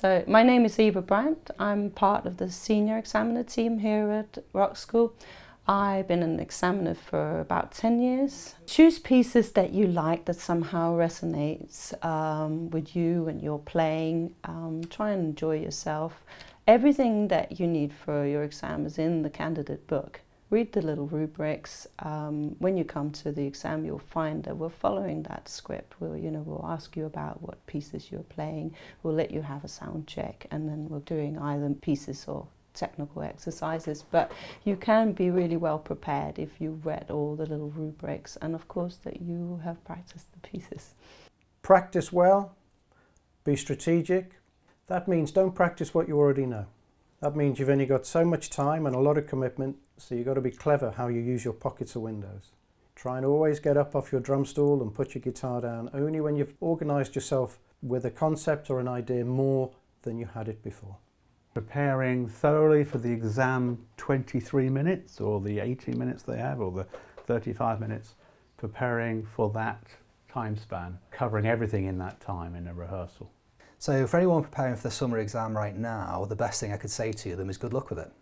So my name is Eva Brandt. I'm part of the senior examiner team here at Rock School. I've been an examiner for about 10 years. Choose pieces that you like that somehow resonates um, with you and your playing. Um, try and enjoy yourself. Everything that you need for your exam is in the candidate book. Read the little rubrics. Um, when you come to the exam, you'll find that we're following that script. We'll, you know, we'll ask you about what pieces you're playing. We'll let you have a sound check, and then we're doing either pieces or technical exercises, but you can be really well prepared if you read all the little rubrics and of course that you have practiced the pieces. Practice well, be strategic. That means don't practice what you already know. That means you've only got so much time and a lot of commitment, so you've got to be clever how you use your pockets or windows. Try and always get up off your drum stool and put your guitar down only when you've organised yourself with a concept or an idea more than you had it before preparing thoroughly for the exam 23 minutes or the 80 minutes they have or the 35 minutes, preparing for that time span, covering everything in that time in a rehearsal. So for anyone preparing for the summer exam right now, the best thing I could say to them is good luck with it.